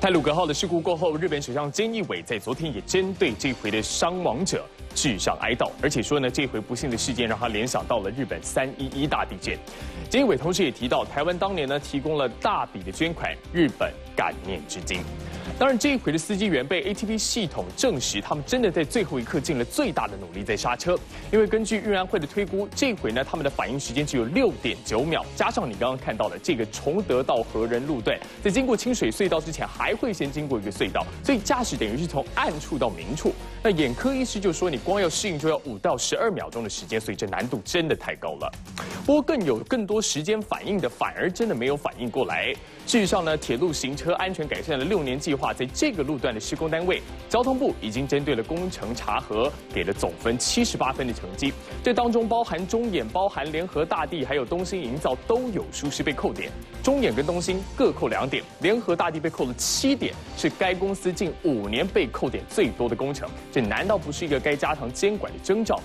泰鲁格号的事故过后，日本首相菅义伟在昨天也针对这回的伤亡者致上哀悼，而且说呢，这回不幸的事件让他联想到了日本三一一大地震。菅义伟同时也提到，台湾当年呢提供了大笔的捐款，日本感念至今。当然，这一回的司机员被 ATP 系统证实，他们真的在最后一刻尽了最大的努力在刹车。因为根据运安会的推估，这回呢他们的反应时间只有六点九秒，加上你刚刚看到的这个崇德到和人路段，在经过清水隧道之前，还会先经过一个隧道，所以驾驶等于是从暗处到明处。那眼科医师就说，你光要适应就要五到十二秒钟的时间，所以这难度真的太高了。不过更有更多时间反应的，反而真的没有反应过来。事实上呢，铁路行车安全改善的六年计划，在这个路段的施工单位，交通部已经针对了工程查核，给了总分七十八分的成绩。这当中包含中演、包含联合大地，还有东兴营造都有疏失被扣点。中演跟东兴各扣两点，联合大地被扣了七点，是该公司近五年被扣点最多的工程。这难道不是一个该加强监管的征兆吗？